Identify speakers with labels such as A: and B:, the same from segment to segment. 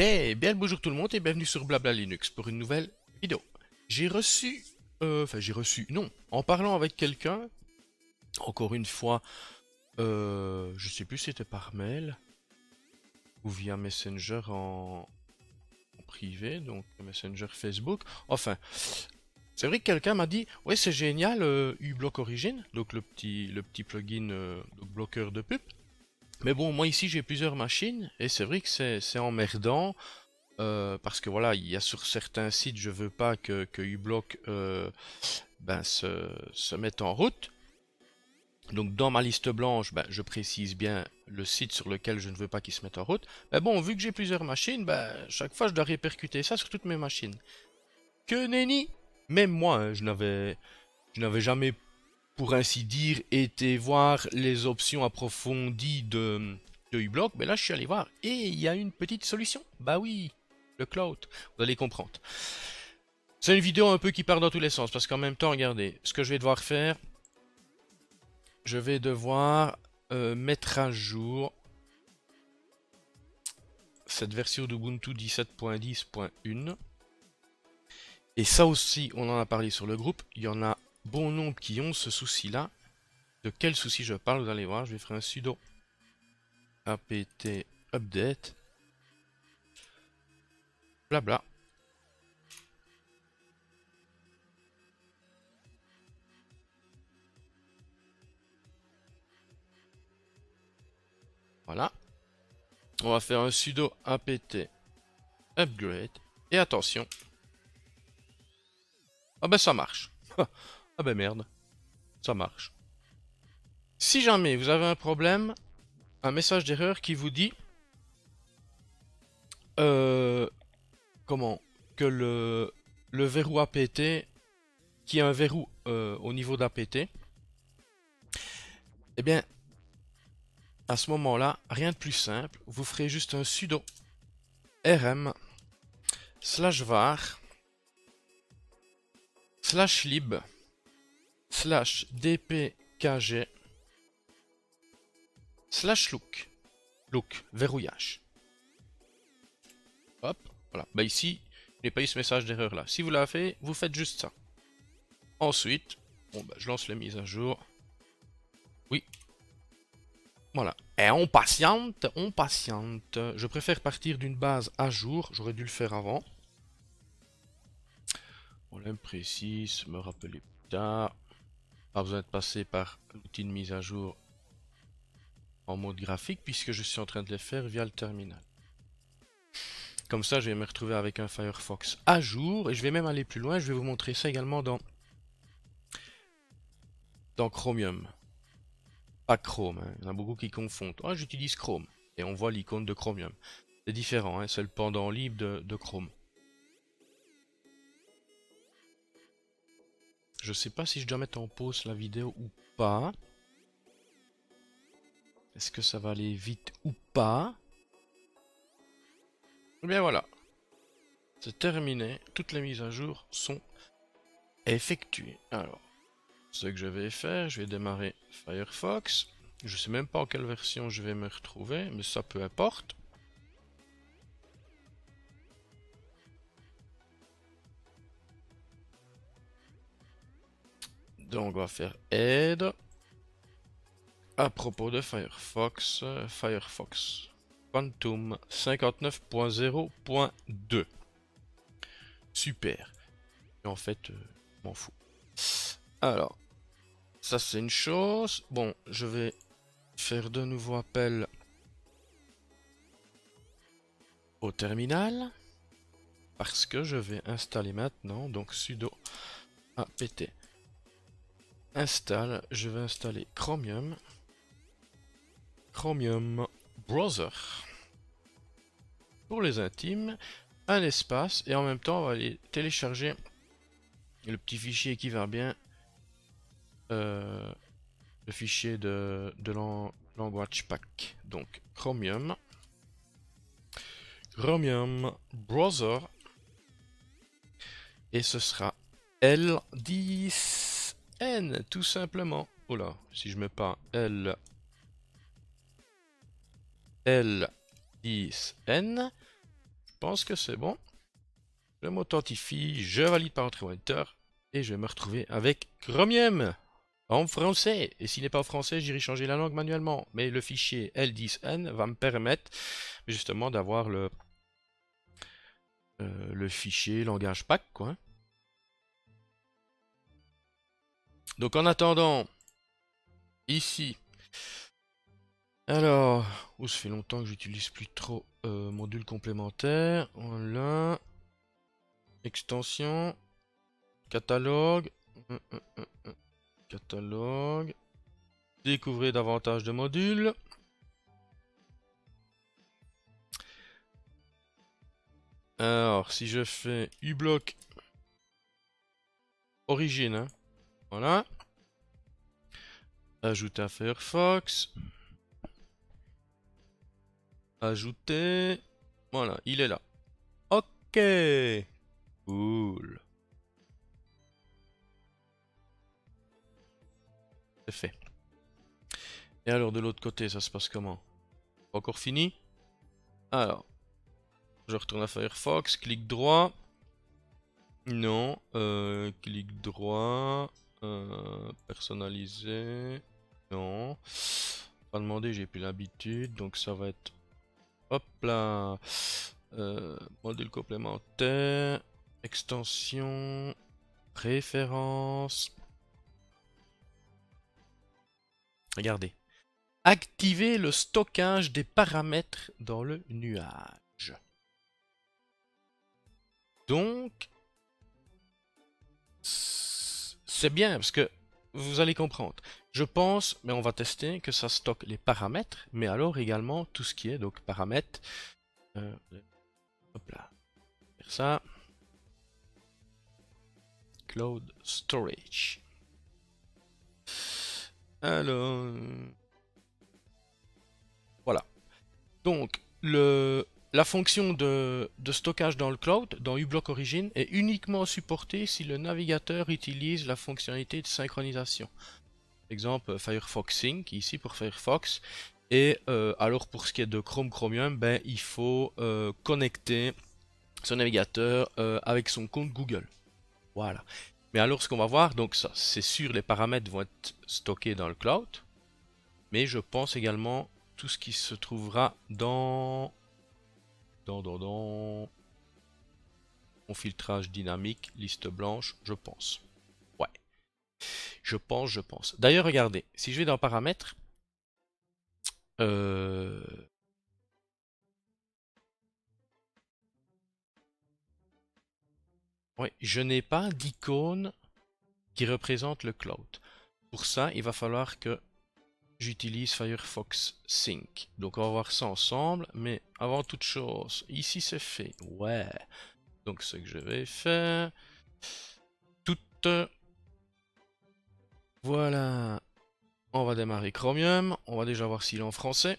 A: Eh bien le bonjour tout le monde et bienvenue sur Blabla Linux pour une nouvelle vidéo. J'ai reçu... euh, Enfin j'ai reçu... Non, en parlant avec quelqu'un, encore une fois, euh, je sais plus si c'était par mail ou via Messenger en, privé, donc Messenger Facebook. Enfin, c'est vrai que quelqu'un m'a dit, ouais c'est génial, euh, uBlock Origin, donc le petit, plugin bloqueur de pub. Mais bon, moi ici j'ai plusieurs machines et c'est vrai que c'est emmerdant euh, parce que voilà, il y a sur certains sites, je veux pas que, que uBlock euh, ben, se, mette en route. Donc dans ma liste blanche, ben, je précise bien le site sur lequel je ne veux pas qu'il se mette en route. Mais bon, vu que j'ai plusieurs machines, ben, chaque fois je dois répercuter ça sur toutes mes machines. Que nenni Même moi, hein, je n'avais je n'avais jamais pour ainsi dire, été voir les options approfondies de, de uBlock, mais là je suis allé voir et il y a une petite solution. Bah oui, le cloud, vous allez comprendre. C'est une vidéo un peu qui part dans tous les sens, parce qu'en même temps, regardez, ce que je vais devoir faire, je vais devoir euh, mettre à jour cette version d'Ubuntu 17.10.1. Et ça aussi, on en a parlé sur le groupe, il y en a bon nombre qui ont ce souci-là. De quel souci je parle, vous allez voir, je vais faire un sudo apt update. Blabla. Voilà. On va faire un sudo apt upgrade. Et attention. Ah ben ça marche. Ah ben merde. Ça marche. Si jamais vous avez un problème, un message d'erreur qui vous dit... Euh, comment Que le, verrou APT, qui est un verrou euh, au niveau d'APT, eh bien, à ce moment-là, rien de plus simple, vous ferez juste un sudo rm slash var slash lib slash dpkg slash look. Look, verrouillage. Hop, voilà. Bah ici, je n'ai pas eu ce message d'erreur là. Si vous l'avez fait, vous faites juste ça. Ensuite, bon bah je lance la mise à jour. Oui. Voilà. Et on patiente, on patiente. Je préfère partir d'une base à jour. J'aurais dû le faire avant. On précise, me rappeler plus tard. Pas besoin de passer par l'outil de mise à jour en mode graphique puisque je suis en train de le faire via le terminal. Comme ça, je vais me retrouver avec un Firefox à jour et je vais même aller plus loin. Je vais vous montrer ça également dans, dans Chromium. Pas Chrome, hein. il y en a beaucoup qui confondent. Ah, j'utilise Chrome et on voit l'icône de Chromium. C'est différent, hein. c'est le pendant libre de, de Chrome. Je sais pas si je dois mettre en pause la vidéo ou pas. Est-ce que ça va aller vite ou pas? Eh bien voilà. C'est terminé. Toutes les mises à jour sont effectuées. Alors, ce que je vais faire, je vais démarrer Firefox. Je sais même pas en quelle version je vais me retrouver, mais ça peu importe. Donc on va faire aide. À propos de Firefox, Firefox Quantum 59.0.2. Super. En fait, euh, m'en fous. Alors, ça c'est une chose. Bon, je vais faire de nouveau appel au terminal. Parce que je vais installer maintenant, donc sudo apt installe, je vais installer Chromium. Chromium Browser. Pour les intimes, un espace, et en même temps, on va aller télécharger le petit fichier qui va bien. Euh, le fichier de, de Language Pack. Donc, Chromium. Chromium Browser. Et ce sera L10 N, tout simplement. Oh là, si je mets pas L... L 10 N, je pense que c'est bon. Je m'authentifie, je valide par entrée et je vais me retrouver avec Chromium en français. Et s'il n'est pas en français, j'irai changer la langue manuellement. Mais le fichier L10N va me permettre justement d'avoir le, euh, le fichier langage pack, quoi. Donc en attendant, ici, alors, où ça fait longtemps que j'utilise plus trop euh, module complémentaire. Voilà. Extension. Catalogue. Hum, hum, hum, catalogue. Découvrez davantage de modules. Alors, si je fais uBlock origine, hein. Voilà. Ajouter à Firefox. Ajouter. Voilà, il est là. Ok. Cool. C'est fait. Et alors de l'autre côté, ça se passe comment? Encore fini? Alors, je retourne à Firefox, clic droit. Non, euh, clic droit, euh, personnaliser. Non, pas demander, j'ai plus l'habitude, donc ça va être Hop là. Euh, module complémentaire. Extension. Préférence. Regardez. Activer le stockage des paramètres dans le nuage. Donc, c'est bien parce que vous allez comprendre. Je pense, mais on va tester, que ça stocke les paramètres, mais alors également tout ce qui est donc paramètres. Euh, hop là. Faire ça. Cloud Storage. Alors. Voilà. Donc, le, la fonction de, stockage dans le cloud, dans uBlock Origin, est uniquement supportée si le navigateur utilise la fonctionnalité de synchronisation. Exemple Firefox Sync, ici pour Firefox. Et euh, alors pour ce qui est de Chrome Chromium, ben, il faut euh, connecter son navigateur euh, avec son compte Google. Voilà. Mais alors ce qu'on va voir, donc ça c'est sûr les paramètres vont être stockés dans le cloud. Mais je pense également tout ce qui se trouvera dans dans, mon filtrage dynamique, liste blanche, je pense. Je pense, je pense. D'ailleurs, regardez, si je vais dans paramètres, euh... Oui, je n'ai pas d'icône qui représente le cloud. Pour ça, il va falloir que j'utilise Firefox Sync. Donc on va voir ça ensemble, mais avant toute chose, ici c'est fait. Ouais. Donc ce que je vais faire, toute voilà. On va démarrer Chromium. On va déjà voir s'il est en français.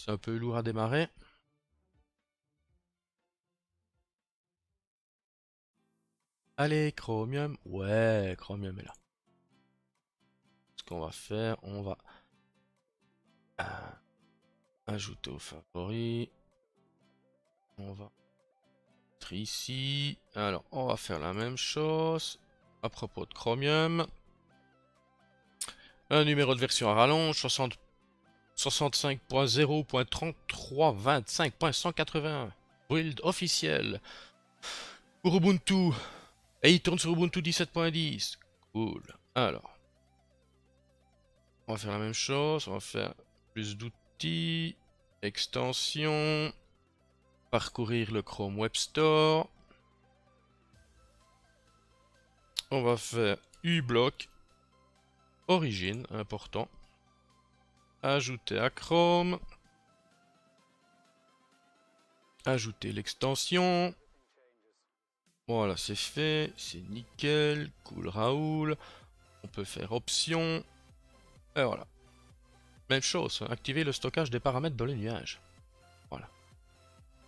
A: C'est un peu lourd à démarrer. Allez, Chromium. Ouais, Chromium est là. Ce qu'on va faire, on va Ajouter aux favoris. On va mettre ici. Alors, on va faire la même chose à propos de Chromium. Un numéro de version à rallonge 60 65.0.3325.181 build officiel. Pour Ubuntu et il tourne sur Ubuntu 17.10 cool. Alors. On va faire la même chose. On va faire plus d'outils, extension, parcourir le Chrome Web Store. On va faire uBlock, origine, important. Ajouter à Chrome. Ajouter l'extension. Voilà, c'est fait. C'est nickel. Cool Raoul. On peut faire option. Et voilà. Même chose, activer le stockage des paramètres dans les nuages. Voilà.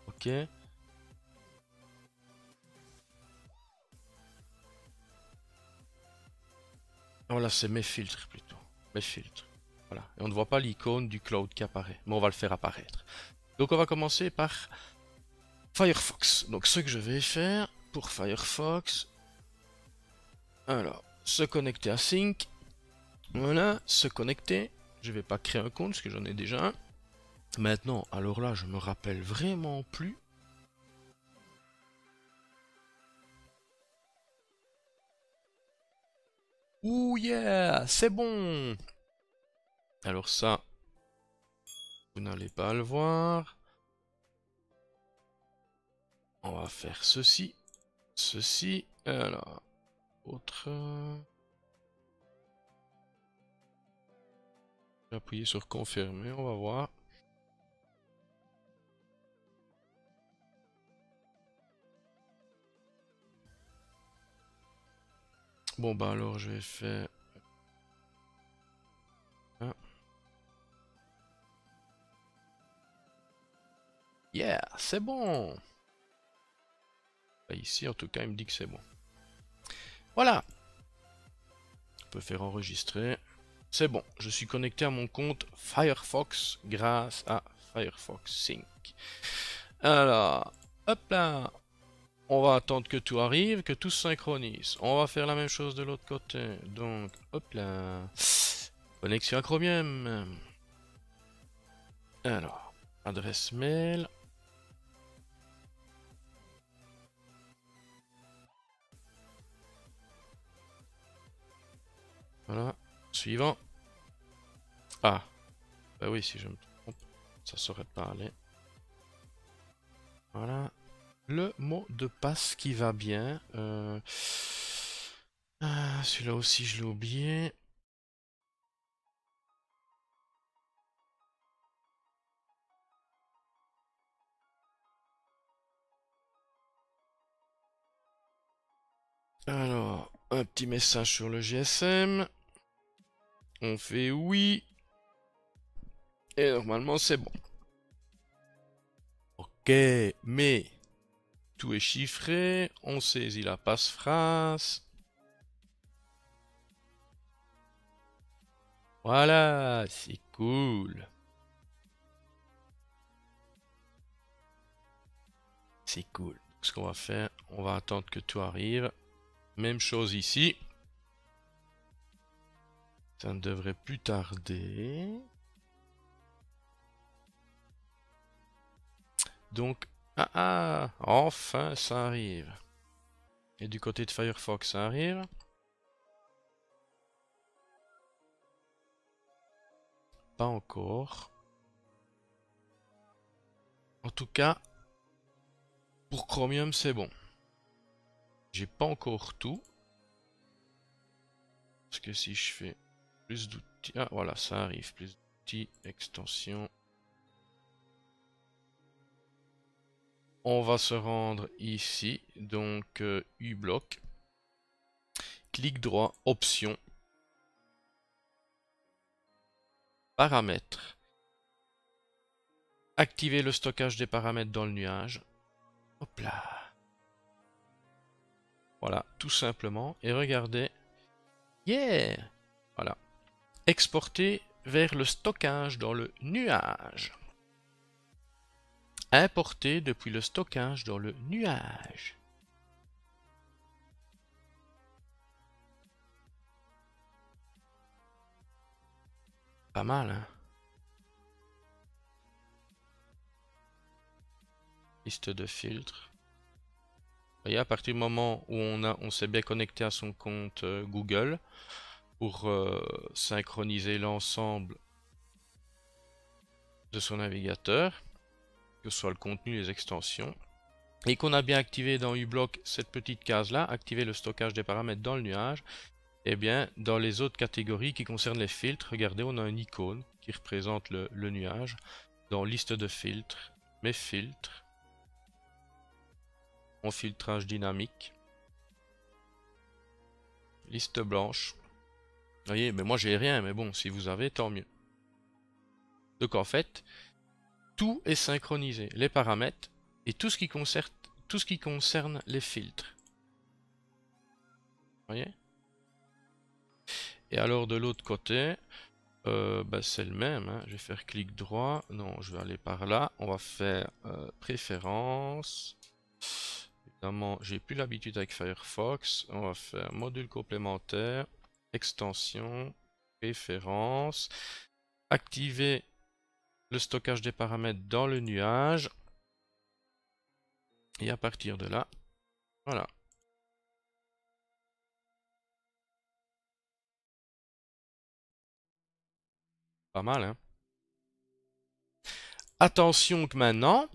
A: Ok. Voilà, c'est mes filtres plutôt. Mes filtres. Et on ne voit pas l'icône du cloud qui apparaît. Mais on va le faire apparaître. Donc on va commencer par Firefox. Donc ce que je vais faire pour Firefox. Alors, se connecter à Sync. Voilà, se connecter. Je vais pas créer un compte parce que j'en ai déjà un. Maintenant, alors là, je me rappelle vraiment plus. Ouh yeah, c'est bon. Alors ça, vous n'allez pas le voir. On va faire ceci, ceci, alors, autre... Appuyer sur confirmer, on va voir. Bon bah alors je vais faire... Yeah, c'est bon bah, Ici en tout cas il me dit que c'est bon. Voilà On peut faire enregistrer. C'est bon, je suis connecté à mon compte Firefox grâce à Firefox Sync. Alors, hop là On va attendre que tout arrive, que tout se synchronise. On va faire la même chose de l'autre côté. Donc, hop là. Connexion à Chromium. Alors, adresse mail. Voilà. Suivant. Ah. Bah oui, si je me trompe, ça serait aller. Voilà. Le mot de passe qui va bien. Euh... Ah, Celui-là aussi, je l'ai oublié. Alors, un petit message sur le GSM. On fait oui. Et normalement, c'est bon. Ok, mais tout est chiffré. On saisit la passe-phrase. Voilà, c'est cool. C'est cool. Ce qu'on va faire, on va attendre que tout arrive. Même chose ici. Ça ne devrait plus tarder. Donc, ah ah, enfin ça arrive. Et du côté de Firefox, ça arrive. Pas encore. En tout cas, pour Chromium, c'est bon. J'ai pas encore tout. Parce que si je fais plus d'outils. Ah voilà, ça arrive. Plus d'outils, extension. On va se rendre ici. Donc euh, U-bloc. Clic droit, option. Paramètres. Activer le stockage des paramètres dans le nuage. Hop là. Voilà, tout simplement. Et regardez. Yeah Voilà exporter vers le stockage dans le nuage. Importer depuis le stockage dans le nuage. Pas mal, hein Liste de filtres. Et à partir du moment où on, on s'est bien connecté à son compte euh, Google, pour euh, synchroniser l'ensemble de son navigateur, que ce soit le contenu, les extensions, et qu'on a bien activé dans uBlock cette petite case-là, activer le stockage des paramètres dans le nuage, et eh bien dans les autres catégories qui concernent les filtres, regardez, on a une icône qui représente le nuage, dans liste de filtres, mes filtres, mon filtrage dynamique, liste blanche, vous voyez, mais moi j'ai rien, mais bon, si vous avez, tant mieux. Donc en fait, tout est synchronisé, les paramètres et tout ce qui concerne, les filtres. Vous voyez? Et alors de l'autre côté, euh, bah, c'est le même. Hein. Je vais faire clic droit. Non, je vais aller par là. On va faire euh, préférences. J'ai plus l'habitude avec Firefox. On va faire module complémentaire, extension, préférences, activer le stockage des paramètres dans le nuage. Et à partir de là, voilà. Pas mal, hein Attention que maintenant,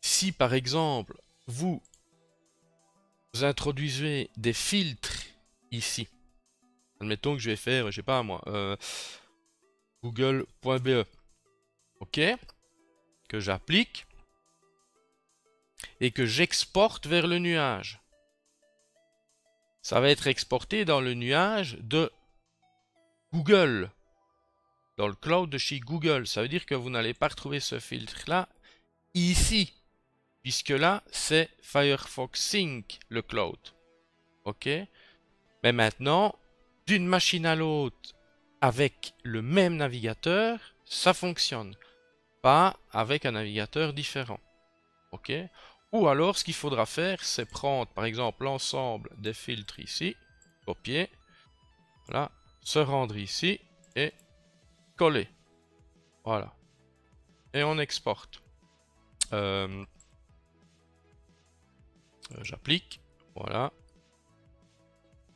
A: si par exemple, vous introduisez des filtres ici, admettons que je vais faire, je sais pas moi, euh, google.be, ok, que j'applique, et que j'exporte vers le nuage. Ça va être exporté dans le nuage de Google, dans le cloud de chez Google. Ça veut dire que vous n'allez pas retrouver ce filtre-là ici, puisque là, c'est Firefox Sync, le cloud. OK? Mais maintenant, d'une machine à l'autre, avec le même navigateur, ça fonctionne. Pas avec un navigateur différent. OK? Ou alors, ce qu'il faudra faire, c'est prendre, par exemple, l'ensemble des filtres ici, copier, voilà, se rendre ici et coller. Voilà. Et on exporte. Euh, j'applique. Voilà.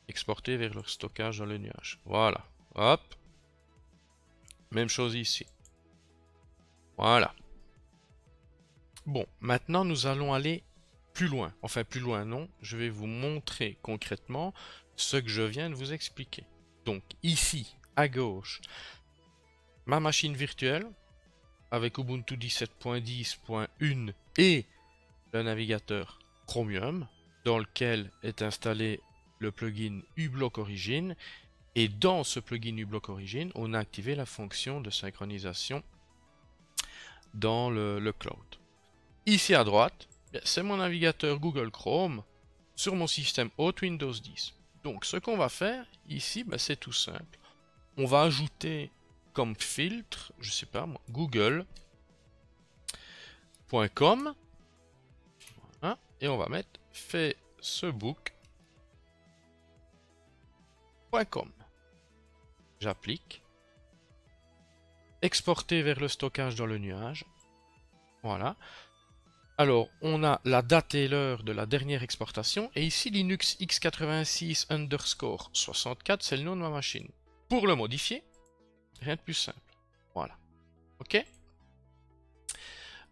A: Exporter vers leur stockage dans le nuage. Voilà. Hop. Même chose ici. Voilà. Bon, maintenant nous allons aller plus loin. Enfin, plus loin non. Je vais vous montrer concrètement ce que je viens de vous expliquer. Donc ici, à gauche, ma machine virtuelle avec Ubuntu 17.10.1 et le navigateur Chromium dans lequel est installé le plugin uBlock Origin et dans ce plugin uBlock Origin on a activé la fonction de synchronisation dans le, cloud. Ici à droite, c'est mon navigateur Google Chrome sur mon système Hot Windows 10. Donc ce qu'on va faire ici, bah, c'est tout simple. On va ajouter comme filtre, je sais pas moi, google.com et on va mettre facebook.com. J'applique. Exporter vers le stockage dans le nuage. Voilà. Alors, on a la date et l'heure de la dernière exportation, et ici Linux x86 underscore 64, c'est le nom de ma machine. Pour le modifier, rien de plus simple. Voilà. Ok?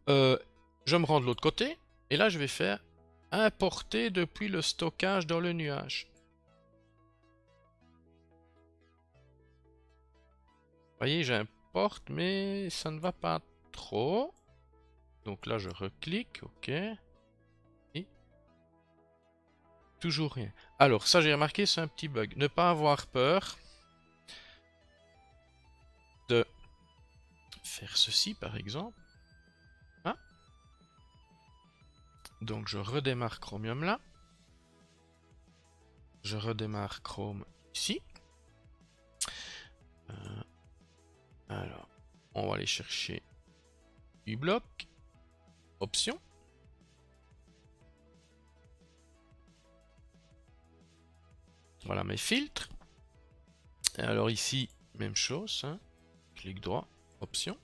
A: Euh, Je me rends de l'autre côté, et là je vais faire importer depuis le stockage dans le nuage. Voyez, j'importe, mais ça ne va pas trop. Donc là, je reclique, ok. Toujours rien. Alors, ça, j'ai remarqué, c'est un petit bug. Ne pas avoir peur de faire ceci, par exemple. Donc, je redémarre Chromium là. Je redémarre Chrome ici. Euh, alors, on va aller chercher uBlock. Option. Voilà mes filtres. Et alors ici, même chose. Hein. Clic droit, option.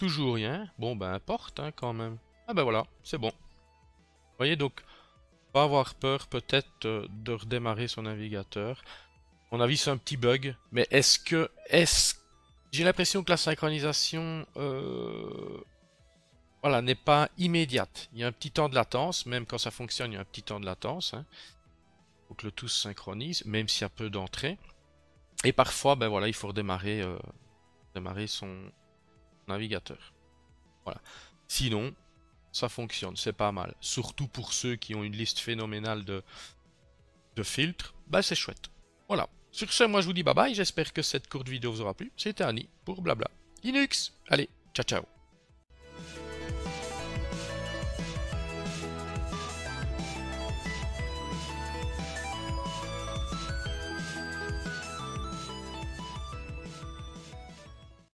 A: Toujours rien. Bon, ben importe hein, quand même. Ah ben voilà, c'est bon. Vous voyez donc, pas avoir peur peut-être euh, de redémarrer son navigateur. On a vu c'est un petit bug, mais est-ce que est-ce j'ai l'impression que la synchronisation euh, voilà, n'est pas immédiate. Il y a un petit temps de latence, même quand ça fonctionne, il y a un petit temps de latence. Hein. faut que le tout se synchronise, même s'il y a peu d'entrée. Et parfois, ben voilà, il faut redémarrer euh, son navigateur. Voilà. Sinon, ça fonctionne, c'est pas mal. Surtout pour ceux qui ont une liste phénoménale de, de filtres, ben c'est chouette. Voilà. Sur ce, moi je vous dis bye bye, j'espère que cette courte vidéo vous aura plu. C'était Annie pour Blabla Linux. Allez, ciao ciao